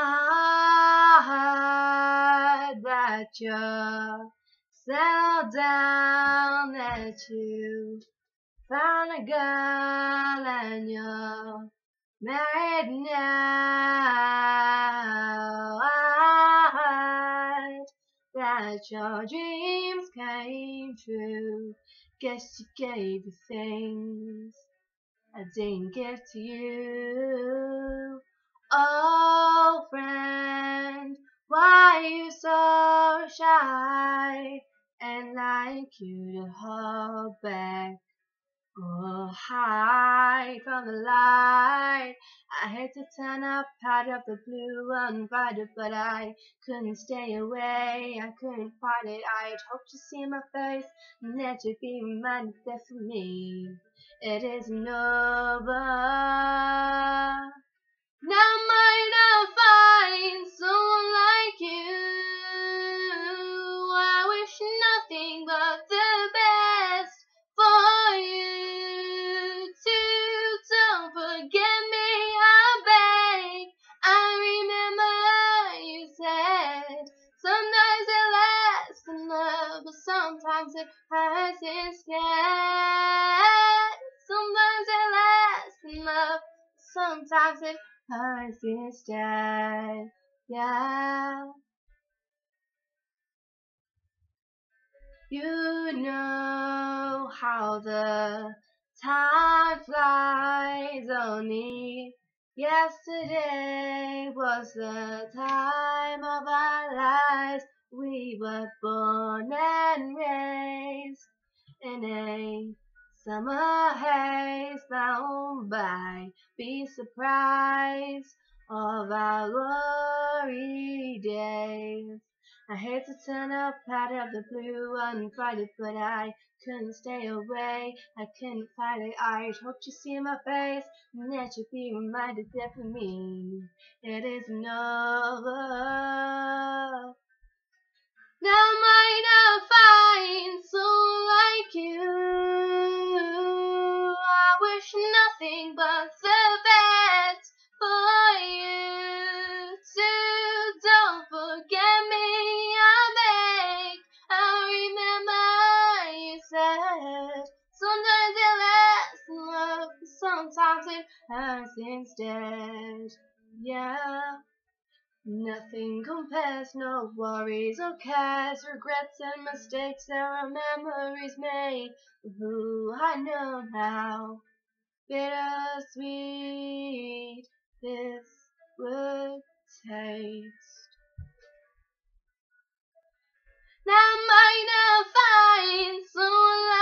I heard that you settled down, that you found a girl and you're married now. I heard that your dreams came true. Guess you gave you things I didn't give to you. Oh, you so shy and like you to hold back? or hide from the light. I hate to turn up out of the blue uninvited, but I couldn't stay away. I couldn't fight it. I'd hope to see my face and that you'd be reminded that for me it isn't over. But sometimes it hurts instead. Sometimes it lasts love, sometimes it hurts instead. Yeah. You know how the time flies only yesterday was the time of our lives we were born and raised in a summer haze bound by be surprised of our glory days I hate to turn up out of the blue uninvited, but I couldn't stay away. I couldn't fight it. I'd hope to see my face and that you'd be reminded that for me it isn't over. Wish nothing but the best for you too. Don't forget me, I beg. I remember you said sometimes it lasts in love, sometimes it hurts instead. Yeah. Nothing compares, no worries or cares, regrets and mistakes. There are memories made who I know now. Bittersweet, this would taste. Now might I find someone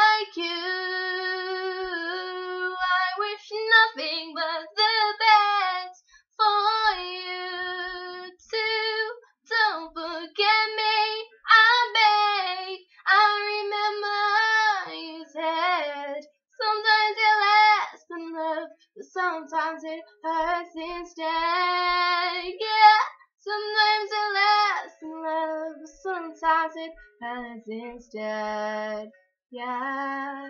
sometimes it hurts instead. Yeah, sometimes it lasts in love, but sometimes it hurts instead. Yeah.